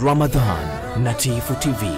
Ramadan na Tifu TV.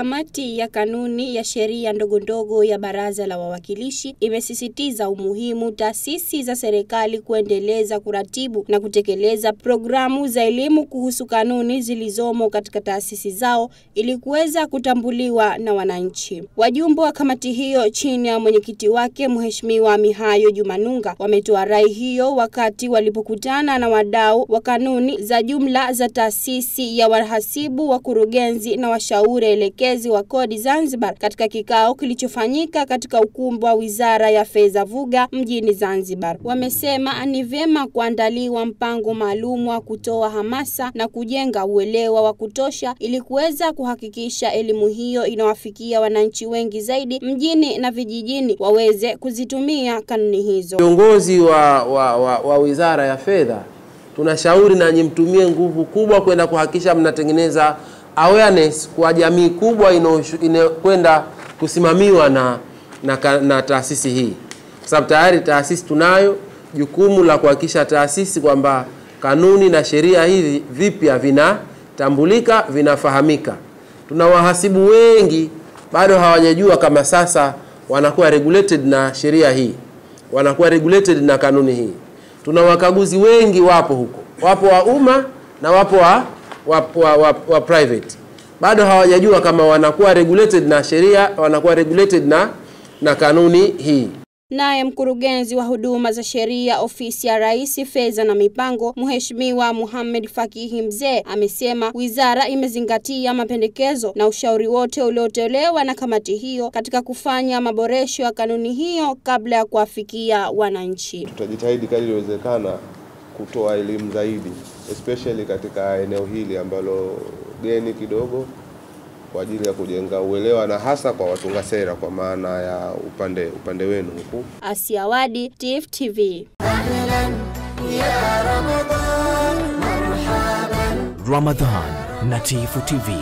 Kamati ya kanuni ya sheria ndogondogo ya Baraza la Wawakilishi imesisitiza umuhimu taasisi za serikali kuendeleza kuratibu na kutekeleza programu za elimu kuhusu kanuni zilizomo katika taasisi zao ili kuweza kutambuliwa na wananchi. Wajumbe wa kamati hiyo chini ya mwenyekiti wake Mheshimiwa Mihayo Jumanunga wametoa rai hiyo wakati walipokutana na wadau wa kanuni za jumla za taasisi ya wahasibu, wakurugenzi na washauri elekezi wa kodi Zanzibar katika kikao kilichofanyika katika ukumbi wa Wizara ya Fedha Vuga mjini Zanzibar. Wamesema ni vyema kuandaliwa mpango maalum wa kutoa hamasa na kujenga uelewa wa kutosha ili kuweza kuhakikisha elimu hiyo inawafikia wananchi wengi zaidi mjini na vijijini waweze kuzitumia kanuni hizo. Viongozi wa, wa, wa, wa Wizara ya Fedha tunashauri nanyi mtumie nguvu kubwa kwenda kuhakikisha mnatengeneza awareness kwa jamii kubwa inayokwenda kusimamiwa na, na, na, na taasisi hii, kwa sababu tayari taasisi tunayo jukumu la kuhakikisha taasisi kwamba kanuni na sheria hizi vipya vinatambulika, vinafahamika. Tuna wahasibu wengi bado hawajajua kama sasa wanakuwa regulated na sheria hii, wanakuwa regulated na kanuni hii. Tuna wakaguzi wengi wapo huko, wapo wa umma na wapo wa, wa, wa, wa, wa private, bado hawajajua kama wanakuwa regulated na sheria, wanakuwa regulated na, na kanuni hii. Naye mkurugenzi wa huduma za sheria ofisi ya Rais fedha na mipango, Mheshimiwa Muhammad Fakihi Mzee amesema wizara imezingatia mapendekezo na ushauri wote uliotolewa na kamati hiyo katika kufanya maboresho ya kanuni hiyo kabla ya kuwafikia wananchi. tutajitahidi kadri iliwezekana kutoa elimu zaidi especially katika eneo hili ambalo geni kidogo kwa ajili ya kujenga uelewa na hasa kwa watunga sera kwa maana ya upande upande wenu huku. Asia Wadi, TFTV. Ramadan na Tifu TV.